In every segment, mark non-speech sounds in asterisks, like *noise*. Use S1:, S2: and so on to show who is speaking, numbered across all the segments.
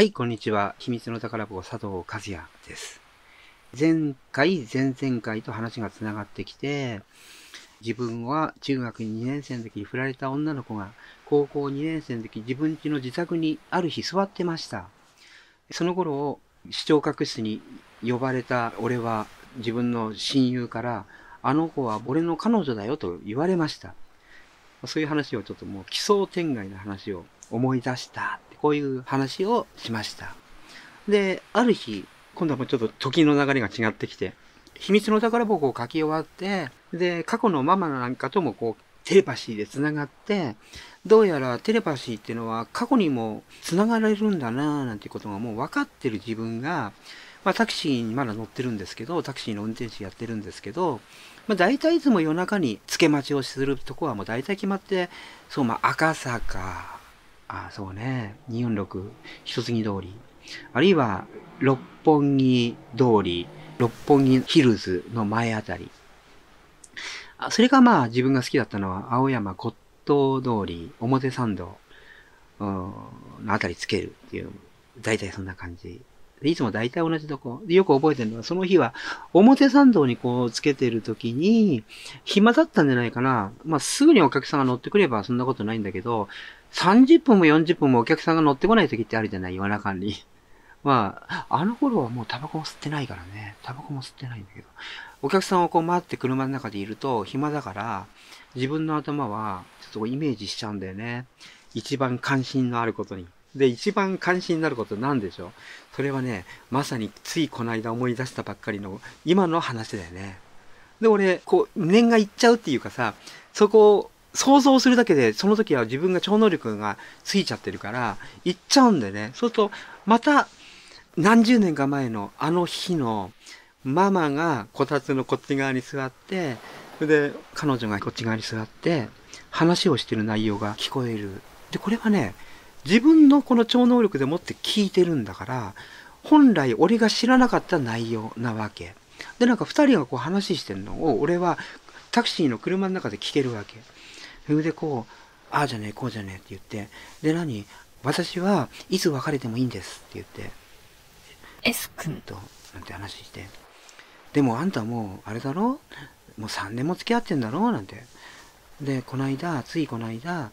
S1: はい、こんにちは。秘密の宝箱佐藤和也です。前回、前々回と話が繋がってきて、自分は中学2年生の時に振られた女の子が高校2年生の時自分家の自宅にある日座ってました。その頃、視聴覚室に呼ばれた俺は自分の親友から、あの子は俺の彼女だよと言われました。そういう話をちょっともう奇想天外な話を思い出した、こういう話をしました。で、ある日、今度はもうちょっと時の流れが違ってきて、秘密の宝箱を書き終わって、で、過去のママなんかともこう、テレパシーで繋がって、どうやらテレパシーっていうのは過去にも繋がれるんだなぁなんていうことがもう分かってる自分が、まあタクシーにまだ乗ってるんですけど、タクシーの運転手やってるんですけど、まあ大体いつも夜中に付け待ちをするとこはもう大体決まって、そう、まあ赤坂、あ、そうね、246、一杉通り、あるいは六本木通り、六本木ヒルズの前あたり。あそれがまあ自分が好きだったのは青山骨董通り、表参道のあたりつけるっていう、大体そんな感じ。でいつも大体同じとこ。でよく覚えてるのは、その日は表参道にこうつけてる時に、暇だったんじゃないかな。まあすぐにお客さんが乗ってくればそんなことないんだけど、30分も40分もお客さんが乗ってこない時ってあるじゃない、夜中に。*laughs* まあ、あの頃はもうタバコも吸ってないからね。タバコも吸ってないんだけど。お客さんをこう待って車の中でいると暇だから、自分の頭はちょっとイメージしちゃうんだよね。一番関心のあることに。で、一番関心になることなんでしょ？うそれはね、まさについこの間思い出したばっかりの今の話だよね。で、俺、こう、念がいっちゃうっていうかさ、そこを想像するだけで、その時は自分が超能力がついちゃってるから、行っちゃうんだよね。そうすると、また、何十年か前のあの日の、ママがこたつのこっち側に座って、それで、彼女がこっち側に座って、話をしてる内容が聞こえる。で、これはね、自分のこの超能力でもって聞いてるんだから、本来俺が知らなかった内容なわけ。で、なんか二人がこう話してるのを、俺はタクシーの車の中で聞けるわけ。それでこう、ああじゃねえ、こうじゃねえって言って、で、何？私はいつ別れてもいいんですって言って、
S2: S 君
S1: と、なんて話して。でもあんたもう、あれだろ？もう3年も付き合ってんだろ？なんて。で、この間、ついこの間、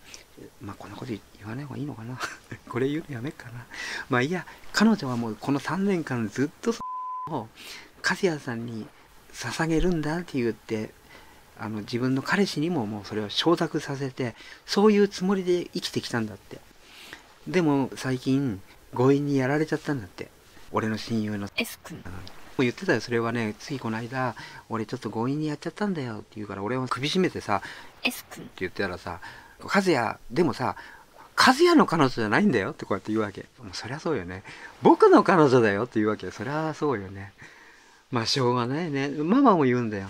S1: まあ、こんなこと言わない方がいいのかな *laughs* これ言うのやめっかな。まあいいや、彼女はもうこの3年間ずっとそを、和也さんに捧げるんだって言って、あの、自分の彼氏にももうそれを承諾させて、そういうつもりで生きてきたんだって。でも最近、強引にやられちゃったんだって。俺の親友の
S2: S 君
S1: もう言ってたよ、それはね、ついこの間、俺ちょっと強引にやっちゃったんだよって言うから、俺は首絞めてさ、って
S2: S 君
S1: 言ってたらさ、和也、でもさ、和也の彼女じゃないんだよってこうやって言うわけ。もうそりゃそうよね。僕の彼女だよって言うわけ。そりゃそうよね。まあしょうがないね。ママも言うんだよ。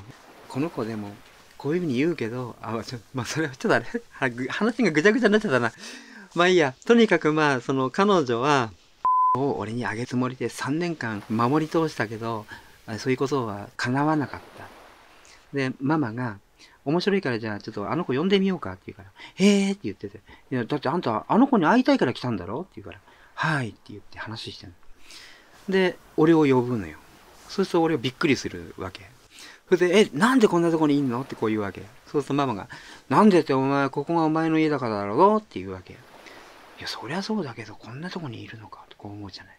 S1: この子でも、こういうふうに言うけど、あ、ちょまあそれはちょっとあれ、話がぐちゃぐちゃになっちゃったな。まあいいや。とにかくまあ、その彼女は、を俺にあげつもりで3年間守り通したけど、そういうことは叶わなかった。で、ママが、面白いからじゃあちょっとあの子呼んでみようかって言うから、へーって言ってて、いや、だってあんたあの子に会いたいから来たんだろ？って言うから、はいって言って話してんの。で、俺を呼ぶのよ。そうすると俺はびっくりするわけ。それで、え、なんでこんなとこにいんの？ってこう言うわけ。そうするとママが、なんでってお前、ここがお前の家だからだろう？って言うわけ。いや、そりゃそうだけど、こんなとこにいるのか？とこう思うじゃない。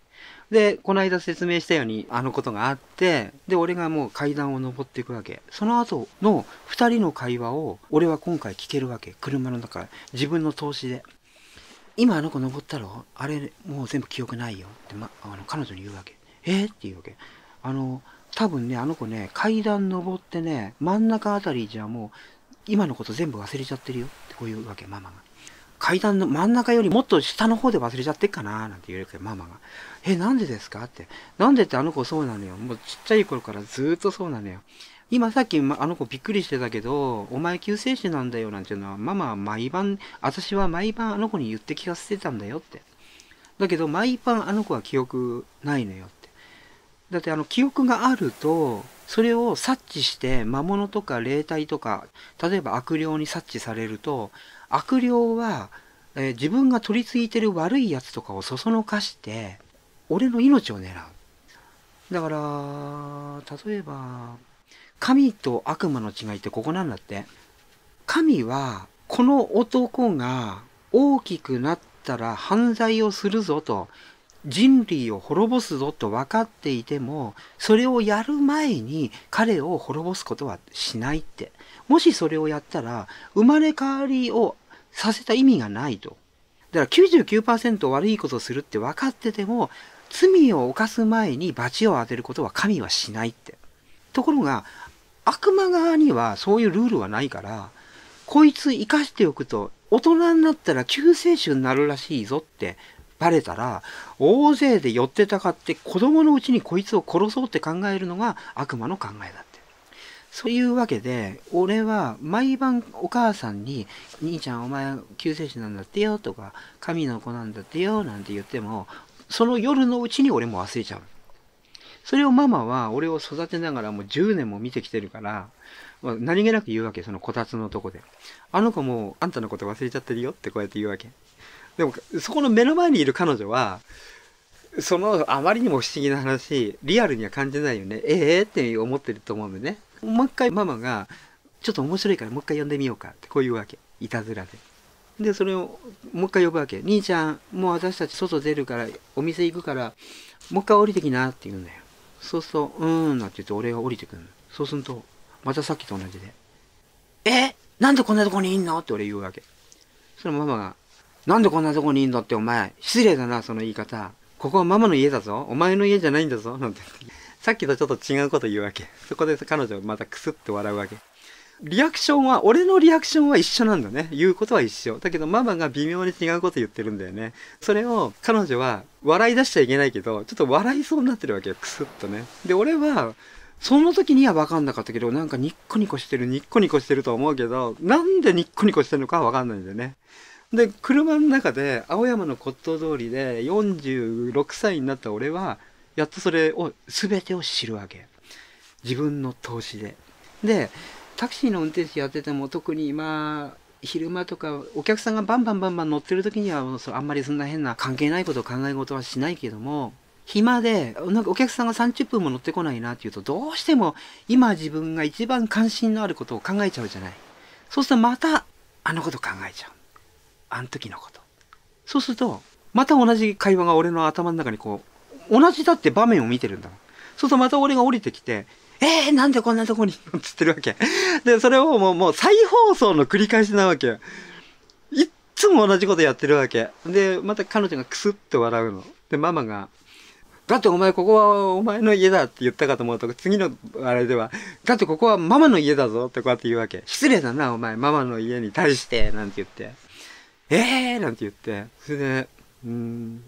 S1: で、この間説明したように、あのことがあって、で、俺がもう階段を登っていくわけ。その後の二人の会話を、俺は今回聞けるわけ。車の中、自分の投資で。今あの子登ったろ？あれ、もう全部記憶ないよ。って、ま、あの、彼女に言うわけ。え、って言うわけ。あの、多分ね、あの子ね、階段登ってね、真ん中あたりじゃもう、今のこと全部忘れちゃってるよ。ってこういうわけ、ママが。階段の真ん中よりもっと下の方で忘れちゃってっかななんて言うわけ、ママが。え、なんでですかって。なんでってあの子そうなのよ。もうちっちゃい頃からずーっとそうなのよ。今さっき、あの子びっくりしてたけど、お前救世主なんだよなんていうのは、ママは毎晩、私は毎晩あの子に言って聞かせてたんだよって。だけど毎晩あの子は記憶ないのよ。だってあの記憶があると、それを察知して魔物とか霊体とか、例えば悪霊に察知されると、悪霊は、えー自分が取り付いてる悪いやつとかをそそのかして、俺の命を狙う。だから、例えば、神と悪魔の違いってここなんだって。神は、この男が大きくなったら犯罪をするぞと、人類を滅ぼすぞと分かっていても、それをやる前に彼を滅ぼすことはしないって。もしそれをやったら、生まれ変わりをさせた意味がないと。だから99%悪いことをするって分かってても、罪を犯す前に罰を当てることは神はしないって。ところが、悪魔側にはそういうルールはないから、こいつ生かしておくと、大人になったら救世主になるらしいぞってバレたら、大勢で寄ってたかって子供のうちにこいつを殺そうって考えるのが悪魔の考えだって。そういうわけで、俺は毎晩お母さんに、兄ちゃんお前救世主なんだってよとか、神の子なんだってよなんて言っても、その夜のうちに俺も忘れちゃう。それをママは俺を育てながらもう10年も見てきてるから、まあ何気なく言うわけ、そのこたつのとこで。あの子もあんたのこと忘れちゃってるよってこうやって言うわけ。でも、そこの目の前にいる彼女は、そのあまりにも不思議な話、リアルには感じないよね。ええって思ってると思うんでね。もう一回ママが、ちょっと面白いからもう一回呼んでみようかってこう言うわけ。いたずらで。で、それをもう一回呼ぶわけ。兄ちゃん、もう私たち外出るから、お店行くから、もう一回降りてきなって言うんだよ。そうすると、うーんなんて言って俺が降りてくる。そうすると、またさっきと同じで。え？なんでこんなとこにいんの？って俺言うわけ。そのママが、なんでこんなとこにいんのってお前、失礼だな、その言い方。ここはママの家だぞ。お前の家じゃないんだぞ。なんて。さっきとちょっと違うこと言うわけ。そこで彼女またクスッと笑うわけ。リアクションは、俺のリアクションは一緒なんだね。言うことは一緒。だけどママが微妙に違うこと言ってるんだよね。それを彼女は笑い出しちゃいけないけど、ちょっと笑いそうになってるわけよ。クスッとね。で、俺は、その時には分かんなかったけど、なんかニッコニコしてる、ニッコニコしてると思うけど、なんでニッコニコしてるのかは分かんないんだよね。で、車の中で、青山の骨董通りで46歳になった俺は、やっとそれを、全てを知るわけ。自分の投資で。で、タクシーの運転手やってても、特に今、昼間とか、お客さんがバンバンバンバン乗ってる時には、あんまりそんな変な関係ないことを考え事はしないけども、暇で、なんかお客さんが30分も乗ってこないなっていうと、どうしても今自分が一番関心のあることを考えちゃうじゃない。そうするとまた、あのこと考えちゃう。あの時のこと。そうすると、また同じ会話が俺の頭の中にこう、同じだって場面を見てるんだもん。そうするとまた俺が降りてきて、えー、なんでこんなとこにっ *laughs* つってるわけ。で、それをもう、もう再放送の繰り返しなわけ。いっつも同じことやってるわけ。で、また彼女がクスッと笑うの。で、ママが、だってお前ここはお前の家だって言ったかと思うと、次のあれでは、だってここはママの家だぞってこうやって言うわけ。失礼だな、お前、ママの家に対して、なんて言って。えーなんて言って。それで、うーん、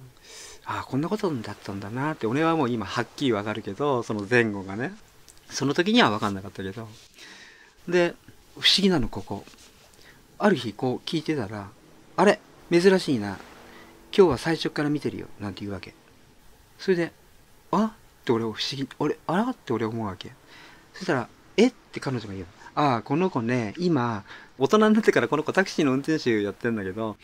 S1: ああ、こんなことだったんだなって、俺はもう今はっきりわかるけど、その前後がね。その時にはわかんなかったけど。で、不思議なの、ここ。ある日、こう聞いてたら、あれ珍しいな。今日は最初から見てるよ。なんて言うわけ。それで、あ？って俺を不思議、俺、あら？って俺思うわけ。そしたら、え？って彼女が言う。ああ、この子ね、今、大人になってからこの子タクシーの運転手やってんだけど、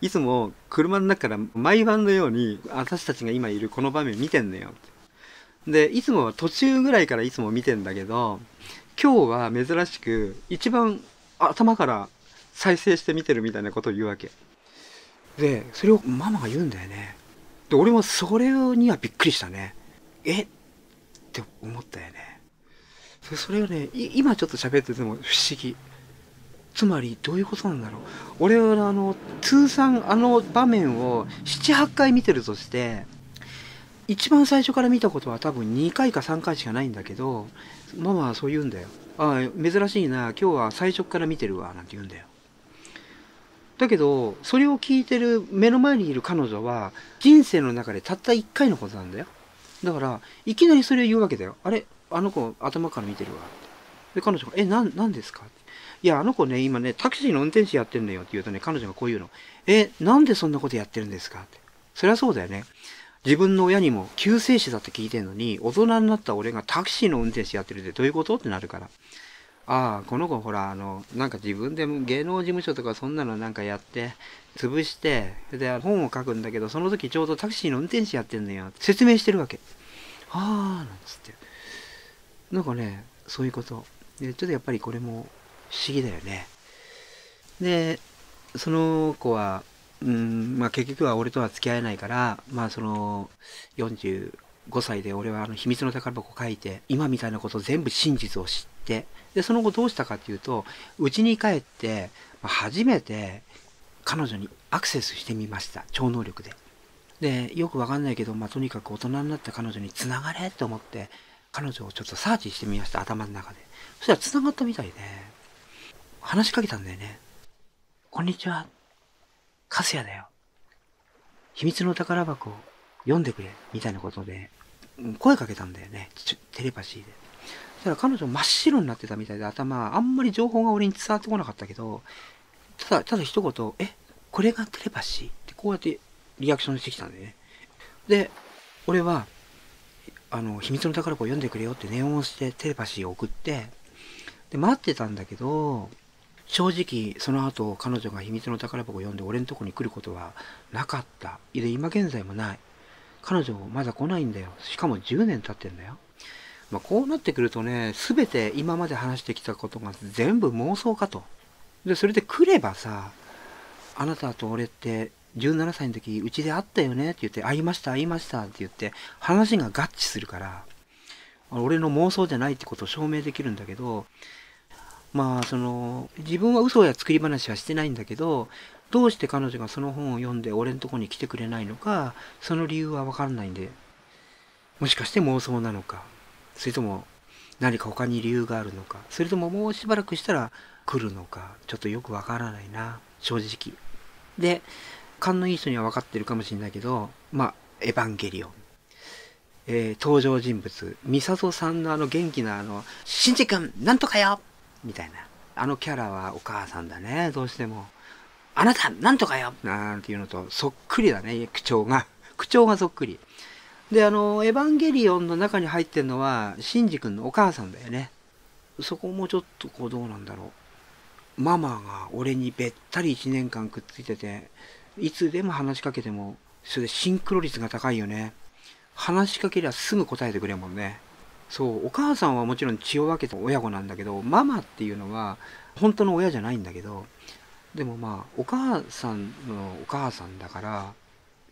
S1: いつも車の中から毎晩のように私たちが今いるこの場面見てんのよって。で、いつもは途中ぐらいからいつも見てんだけど、今日は珍しく一番頭から再生して見てるみたいなことを言うわけ。で、それをママが言うんだよね。で、俺もそれにはびっくりしたね。え？って思ったよね。それをね、今ちょっと喋ってても不思議。つまりどういうことなんだろう。俺はあの、通算あの場面を7、8回見てるとして、一番最初から見たことは多分2回か3回しかないんだけど、ママはそう言うんだよ。ああ、珍しいな、今日は最初から見てるわ、なんて言うんだよ。だけど、それを聞いてる目の前にいる彼女は、人生の中でたった1回のことなんだよ。だから、いきなりそれを言うわけだよ。あれあの子頭から見てるわ。で、彼女が、え、な、なんですか？いや、あの子ね、今ね、タクシーの運転手やってんだよって言うとね、彼女がこう言うの。え、なんでそんなことやってるんですか？って。そりゃそうだよね。自分の親にも救世主だって聞いてんのに、大人になった俺がタクシーの運転手やってるってどういうこと？ってなるから。ああこの子ほらあのなんか自分で芸能事務所とかそんなのなんかやって潰してで本を書くんだけどその時ちょうどタクシーの運転手やってんのよ説明してるわけああなんつってなんかねそういうことでちょっとやっぱりこれも不思議だよね。でその子はうんまあ結局は俺とは付き合えないからまあその45歳で俺はあの秘密の宝箱書いて今みたいなことを全部真実を知ってでその後どうしたかっていうと家に帰ってま初めて彼女にアクセスしてみました。超能力で。でよくわかんないけど、まあ、とにかく大人になった彼女につながれと思って彼女をちょっとサーチしてみました。頭の中で。そしたらつながったみたいで。話しかけたんだよね。こんにちは。カスヤだよ。秘密の宝箱を読んでくれ。みたいなことで。声かけたんだよね。テレパシーで。そしたら彼女真っ白になってたみたいで頭あんまり情報が俺に伝わってこなかったけどただただ一言「えこれがテレパシー?」ってこうやってリアクションしてきたんだよね。で俺はあの秘密の宝箱を読んでくれよって念を押してテレパシーを送ってで待ってたんだけど正直その後彼女が秘密の宝箱を読んで俺のとこに来ることはなかった。で今現在もない。彼女まだ来ないんだよ。しかも10年経ってんだよ。まあ、こうなってくるとね全て今まで話してきたことが全部妄想かと。でそれで来ればさあなたと俺って17歳の時うちで会ったよね？って言って会いました会いました。って言って話が合致するから俺の妄想じゃないってことを証明できるんだけどまあその自分は嘘や作り話はしてないんだけどどうして彼女がその本を読んで俺のとこに来てくれないのかその理由は分からないんでもしかして妄想なのかそれとも何か他に理由があるのかそれとももうしばらくしたら来るのかちょっとよくわからないな正直で勘のいい人には分かってるかもしれないけどまあエヴァンゲリオン、えー、登場人物ミサトさんのあの元気なあの「シンジ君なんとかよ!」みたいな。あのキャラはお母さんだね。どうしても「あなたなんとかよ!」なんていうのとそっくりだね。口調が。*laughs* 口調がそっくり。であのエヴァンゲリオンの中に入ってるのはシンジ君のお母さんだよね。そこもちょっとこうどうなんだろう。ママが俺にべったり1年間くっついてていつでも話しかけてもそれでシンクロ率が高いよね。話しかけりゃすぐ答えてくれるもんね。そうお母さんはもちろん血を分けた親子なんだけどママっていうのは本当の親じゃないんだけどでもまあお母さんのお母さんだから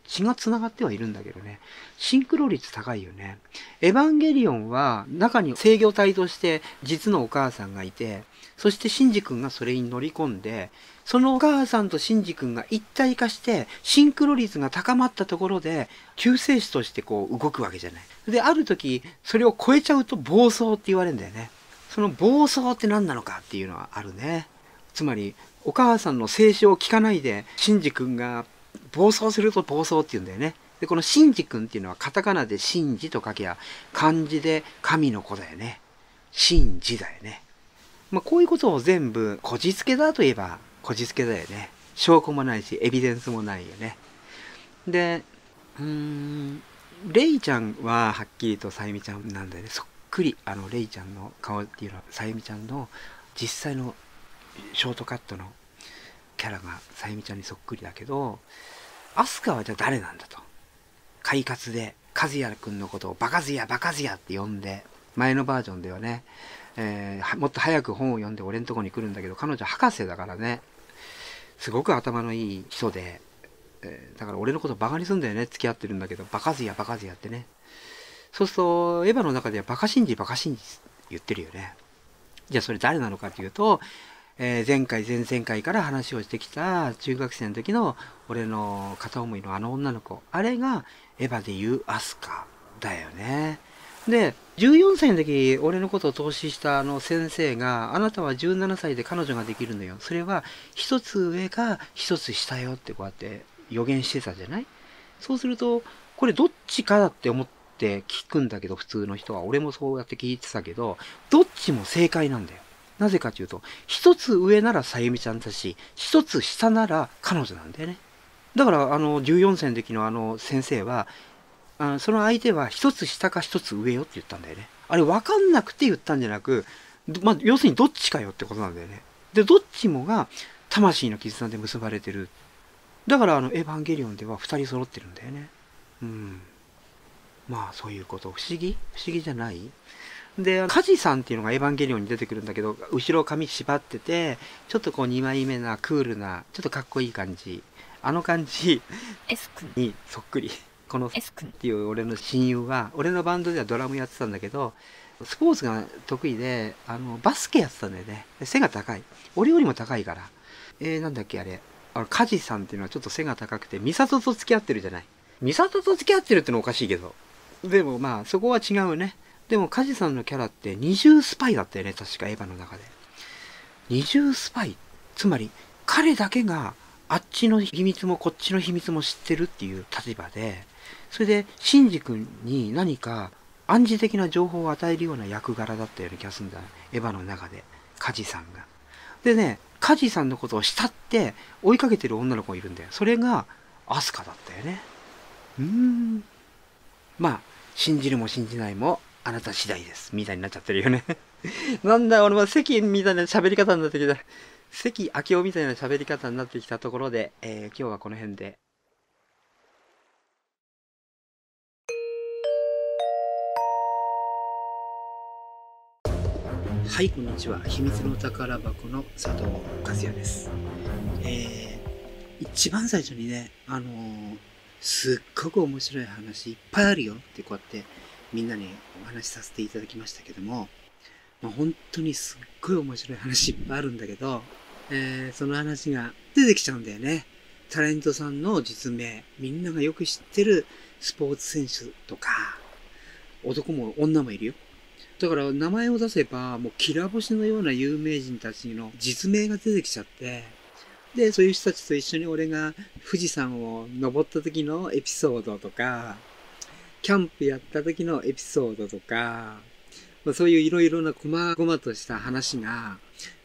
S1: 血が繋がってはいるんだけどね。シンクロ率高いよね。エヴァンゲリオンは中に制御体として実のお母さんがいて、そしてシンジ君がそれに乗り込んで、そのお母さんとシンジ君が一体化して、シンクロ率が高まったところで、救世主としてこう動くわけじゃない。で、ある時、それを超えちゃうと暴走って言われるんだよね。その暴走って何なのかっていうのはあるね。つまり、お母さんの静止を聞かないで、シンジ君が暴走すると暴走って言うんだよね。で、このシンジ君っていうのはカタカナでシンジと書けや、漢字で神の子だよね。シンジだよね。まあ、こういうことを全部、こじつけだといえば、こじつけだよね。証拠もないし、エビデンスもないよね。で、うーん、レイちゃんははっきりとさゆみちゃんなんだよね。そっくり、あの、レイちゃんの顔っていうのは、さゆみちゃんの実際のショートカットのキャラがさゆみちゃんにそっくりだけど、アスカはじゃあ誰なんだと。快活で、和也くんのことをバカズヤバカズヤって呼んで、前のバージョンではね、えー、もっと早く本を読んで俺のとこに来るんだけど、彼女博士だからね、すごく頭のいい人で、えー、だから俺のことバカにすんだよね、付き合ってるんだけど、バカズヤバカズヤってね。そうすると、エヴァの中ではバカ信じバカ信じ言ってるよね。じゃあそれ誰なのかっていうと、えー、前回前々回から話をしてきた中学生の時の俺の片思いのあの女の子あれがエヴァで言うアスカだよねで14歳の時俺のことを投資したあの先生があなたは17歳で彼女ができるのよ。それは一つ上か一つ下よってこうやって予言してたじゃない？そうするとこれどっちかだって思って聞くんだけど普通の人は。俺もそうやって聞いてたけどどっちも正解なんだよ。なぜかというと、一つ上ならさゆみちゃんだし、一つ下なら彼女なんだよね。だから、あの、14歳の時のあの先生は、あその相手は一つ下か一つ上よって言ったんだよね。あれ分かんなくて言ったんじゃなく、まあ、要するにどっちかよってことなんだよね。で、どっちもが魂の絆で結ばれてる。だから、あの、エヴァンゲリオンでは2人揃ってるんだよね。うん。まあ、そういうこと。不思議？不思議じゃない？で、カジさんっていうのがエヴァンゲリオンに出てくるんだけど、後ろ髪縛ってて、ちょっとこう2枚目なクールな、ちょっとかっこいい感じ。あの感じにそっくり。この
S2: S 君
S1: っていう俺の親友が、俺のバンドではドラムやってたんだけど、スポーツが得意で、あの、バスケやってたんだよね。で背が高い。俺よりも高いから。えー、なんだっけあれ。あの、カジさんっていうのはちょっと背が高くて、ミサトと付き合ってるじゃない。ミサトと付き合ってるってのはおかしいけど。でもまあ、そこは違うね。でも、カジさんのキャラって二重スパイだったよね。確かエヴァの中で。二重スパイ。つまり、彼だけが、あっちの秘密もこっちの秘密も知ってるっていう立場で、それで、シンジ君に何か暗示的な情報を与えるような役柄だったような気がするんだ。エヴァの中で。カジさんが。でね、カジさんのことを慕って追いかけてる女の子がいるんだよ。それが、アスカだったよね。うーん。まあ、信じるも信じないも、あなた次第です。みたいになっちゃってるよね。*laughs* なんだ、俺も関みたいな喋り方になってきた。関明夫みたいな喋り方になってきたところで、えー今日はこの辺ではい、こんにちは。秘密の宝箱の佐藤和也です。えー、一番最初にね、あのーすっごく面白い話いっぱいあるよってこうやってみんなにお話しさせていただきましたけども、まあ、本当にすっごい面白い話いっぱいあるんだけど、えーその話が出てきちゃうんだよね。タレントさんの実名、みんながよく知ってるスポーツ選手とか、男も女もいるよ。だから名前を出せば、もうきら星のような有名人たちの実名が出てきちゃって、で、そういう人たちと一緒に俺が富士山を登った時のエピソードとか、キャンプやった時のエピソードとか、まあ、そういういろいろな細々とした話が、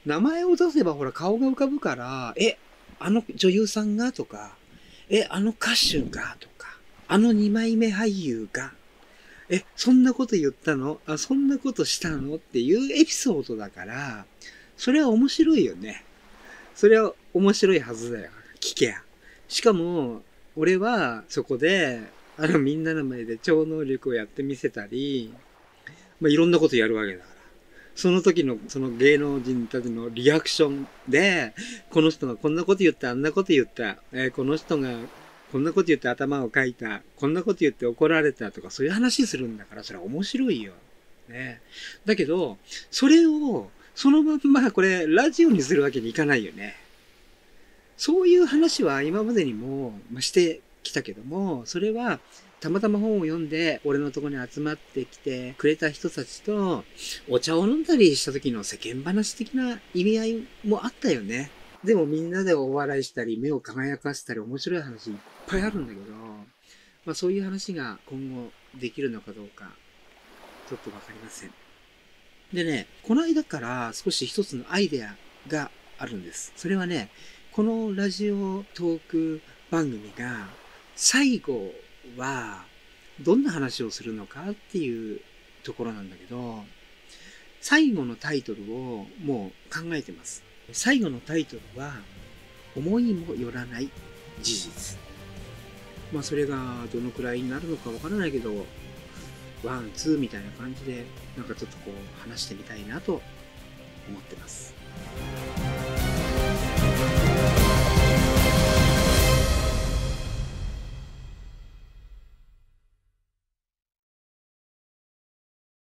S1: 名前を出せばほら顔が浮かぶから、え、あの女優さんがとか、え、あの歌手がとか、あの二枚目俳優が、え、そんなこと言ったの？あ、そんなことしたの？っていうエピソードだから、それは面白いよね。それは面白いはずだよ。聞けや。しかも、俺はそこで、あのみんなの前で超能力をやってみせたり、まあ、いろんなことやるわけだから。その時のその芸能人たちのリアクションで、この人がこんなこと言った、あんなこと言った、えーこの人がこんなこと言って頭をかいた、こんなこと言って怒られたとか、そういう話するんだから、それは面白いよ。ね。だけど、それを、そのまんまこれ、ラジオにするわけにいかないよね。そういう話は今までにもしてきたけども、それは、たまたま本を読んで、俺のとこに集まってきてくれた人たちと、お茶を飲んだりした時の世間話的な意味合いもあったよね。でもみんなでお笑いしたり、目を輝かせたり、面白い話いっぱいあるんだけど、まあそういう話が今後できるのかどうか、ちょっとわかりません。でね、この間から少し一つのアイデアがあるんです。それはね、このラジオトーク番組が最後はどんな話をするのかっていうところなんだけど、最後のタイトルをもう考えてます。最後のタイトルは、思いもよらない事実。まあそれがどのくらいになるのかわからないけど、ワン、ツーみたいな感じで、なんかちょっとこう話してみたいなと思ってます。